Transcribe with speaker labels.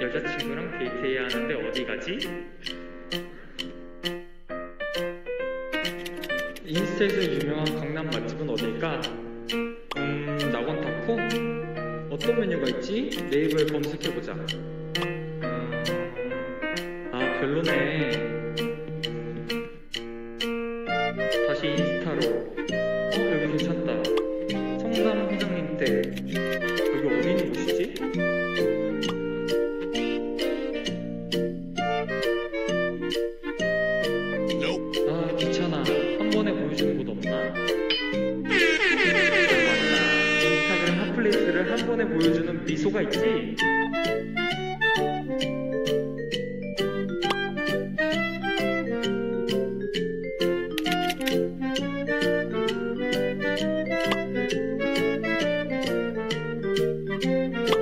Speaker 1: 여자친구랑 데이트해야 하는데 어디 가지? 인스타에서 유명한 강남 맛집은 어딜까? 음, 낙원 타코? 어떤 메뉴가 있지? 네이버에 검색해보자. 음, 아, 별로네. 다시 인스타로. 어, 여기 괜찮다. 번에 보여주는 곳 없나? 인스타그램 핫플레이스를 한 번에 보여주는 미소가 있지? 음.